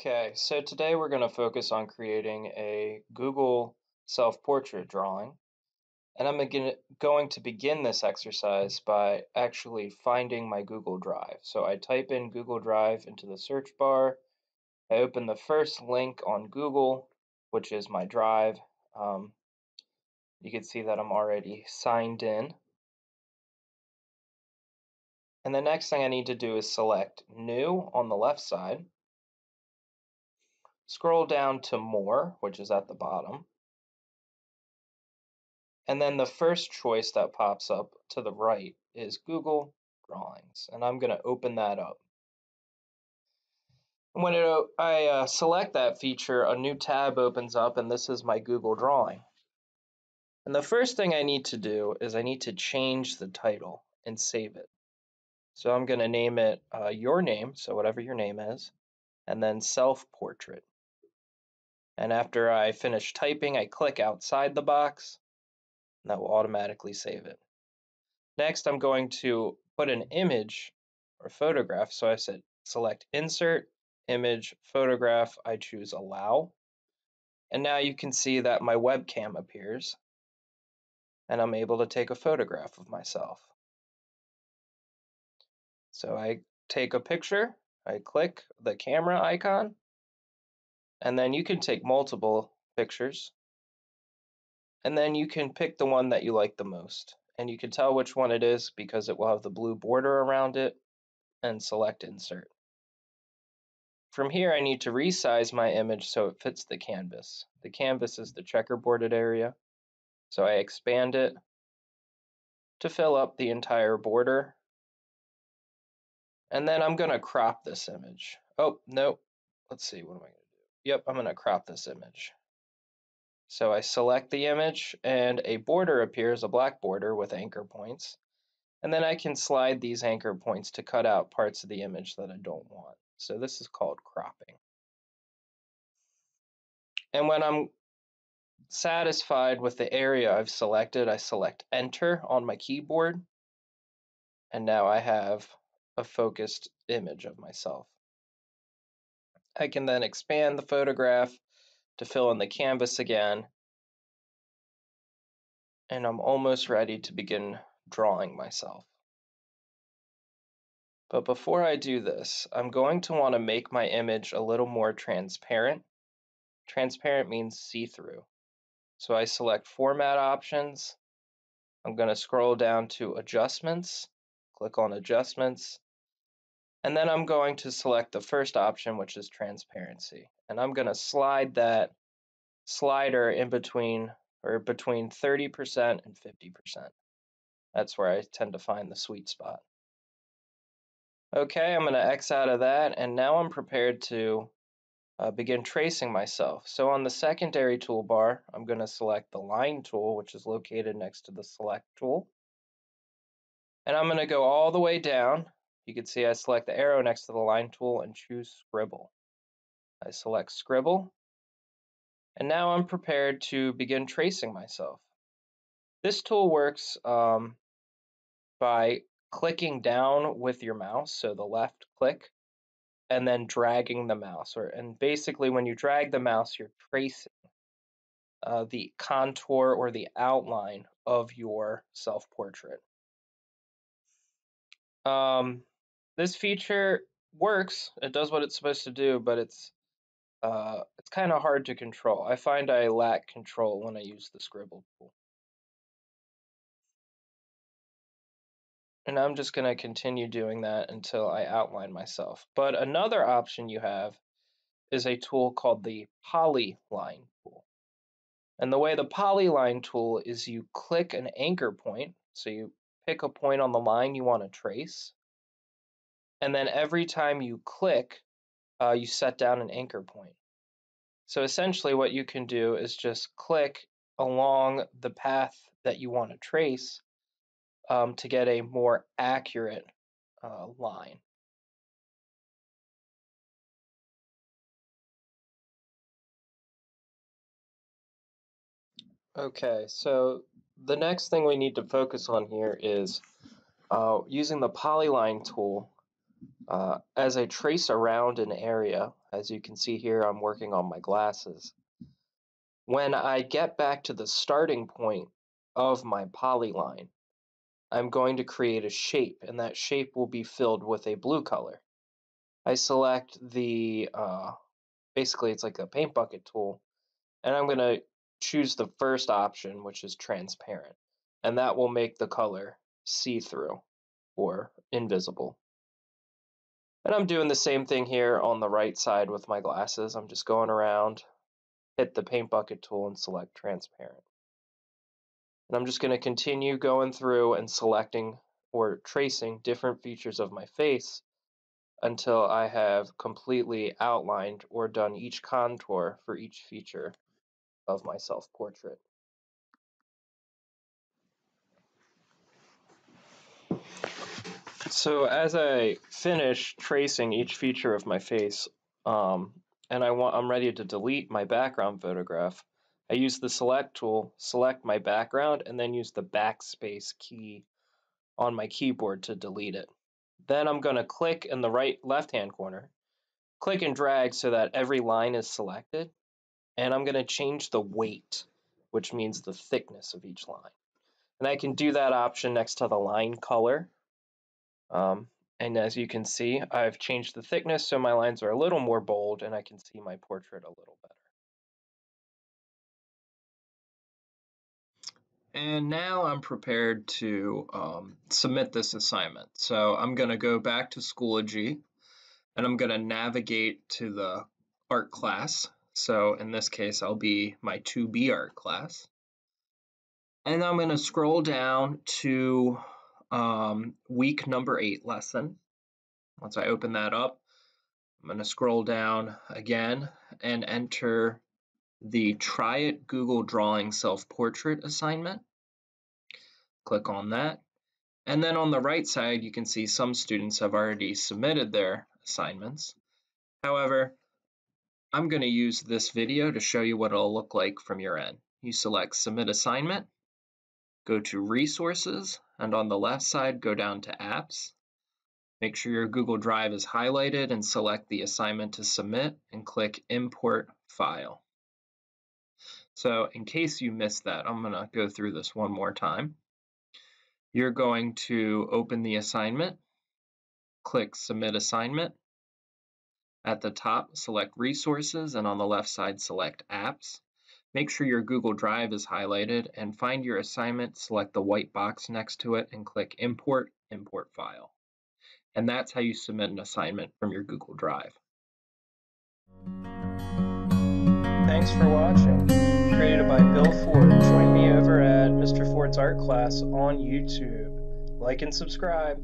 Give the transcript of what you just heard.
Okay, so today we're going to focus on creating a Google self-portrait drawing. And I'm going to begin this exercise by actually finding my Google Drive. So I type in Google Drive into the search bar. I open the first link on Google, which is my drive. Um, you can see that I'm already signed in. And the next thing I need to do is select New on the left side. Scroll down to More, which is at the bottom. And then the first choice that pops up to the right is Google Drawings. And I'm going to open that up. When it, I uh, select that feature, a new tab opens up, and this is my Google Drawing. And the first thing I need to do is I need to change the title and save it. So I'm going to name it uh, your name, so whatever your name is, and then self-portrait. And after I finish typing, I click outside the box, and that will automatically save it. Next, I'm going to put an image or photograph. So I said select Insert, Image, Photograph. I choose Allow. And now you can see that my webcam appears, and I'm able to take a photograph of myself. So I take a picture, I click the camera icon, and then you can take multiple pictures. And then you can pick the one that you like the most. And you can tell which one it is because it will have the blue border around it and select insert. From here, I need to resize my image so it fits the canvas. The canvas is the checkerboarded area. So I expand it to fill up the entire border. And then I'm going to crop this image. Oh, no. Let's see, what am I Yep, I'm going to crop this image. So I select the image and a border appears, a black border with anchor points. And then I can slide these anchor points to cut out parts of the image that I don't want. So this is called cropping. And when I'm satisfied with the area I've selected, I select enter on my keyboard. And now I have a focused image of myself. I can then expand the photograph to fill in the canvas again. And I'm almost ready to begin drawing myself. But before I do this, I'm going to want to make my image a little more transparent. Transparent means see-through. So I select Format Options. I'm going to scroll down to Adjustments, click on Adjustments, and then I'm going to select the first option, which is transparency. And I'm going to slide that slider in between or between 30% and 50%. That's where I tend to find the sweet spot. Okay, I'm going to X out of that, and now I'm prepared to uh, begin tracing myself. So on the secondary toolbar, I'm going to select the line tool, which is located next to the select tool. And I'm going to go all the way down you can see I select the arrow next to the line tool and choose scribble. I select scribble, and now I'm prepared to begin tracing myself. This tool works um, by clicking down with your mouse, so the left click, and then dragging the mouse. Or, and basically when you drag the mouse, you're tracing uh, the contour or the outline of your self-portrait. Um, this feature works. It does what it's supposed to do, but it's uh, it's kind of hard to control. I find I lack control when I use the scribble tool. And I'm just going to continue doing that until I outline myself. But another option you have is a tool called the polyline tool. And the way the polyline tool is you click an anchor point, so you pick a point on the line you want to trace, and then every time you click, uh, you set down an anchor point. So essentially what you can do is just click along the path that you want to trace um, to get a more accurate uh, line. Okay, so the next thing we need to focus on here is uh, using the polyline tool Uh, as I trace around an area, as you can see here, I'm working on my glasses. When I get back to the starting point of my polyline, I'm going to create a shape, and that shape will be filled with a blue color. I select the, uh, basically it's like a paint bucket tool, and I'm going to choose the first option, which is transparent, and that will make the color see-through or invisible. And I'm doing the same thing here on the right side with my glasses. I'm just going around, hit the paint bucket tool and select transparent. And I'm just going to continue going through and selecting or tracing different features of my face until I have completely outlined or done each contour for each feature of my self-portrait. So as I finish tracing each feature of my face, um, and I want, I'm ready to delete my background photograph, I use the select tool, select my background, and then use the backspace key on my keyboard to delete it. Then I'm going to click in the right left hand corner, click and drag so that every line is selected, and I'm going to change the weight, which means the thickness of each line. And I can do that option next to the line color um, and as you can see, I've changed the thickness so my lines are a little more bold and I can see my portrait a little better. And now I'm prepared to um, submit this assignment. So I'm going to go back to Schoology and I'm going to navigate to the art class. So in this case, I'll be my 2B art class. And I'm going to scroll down to um, week number eight lesson. Once I open that up, I'm going to scroll down again and enter the Try It Google Drawing Self-Portrait assignment. Click on that. And then on the right side, you can see some students have already submitted their assignments. However, I'm going to use this video to show you what it'll look like from your end. You select Submit Assignment, go to Resources, and on the left side, go down to Apps. Make sure your Google Drive is highlighted and select the assignment to submit and click Import File. So in case you missed that, I'm going to go through this one more time. You're going to open the assignment, click Submit Assignment. At the top, select Resources, and on the left side, select Apps. Make sure your Google Drive is highlighted and find your assignment, select the white box next to it and click Import, Import File. And that's how you submit an assignment from your Google Drive. Thanks for watching. Created by Bill Ford. Join me over at Mr. Ford's art class on YouTube. Like and subscribe.